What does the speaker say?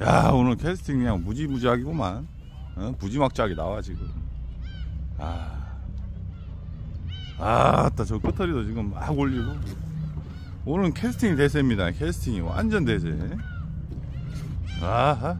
야 오늘 캐스팅 그냥 무지무지하기구만. 어? 부지막지하게 나와 지금. 아. 아따 저 끝터리도 지금 막 올리고. 오늘은 캐스팅이 대세입니다. 캐스팅이 완전 대세. 아하.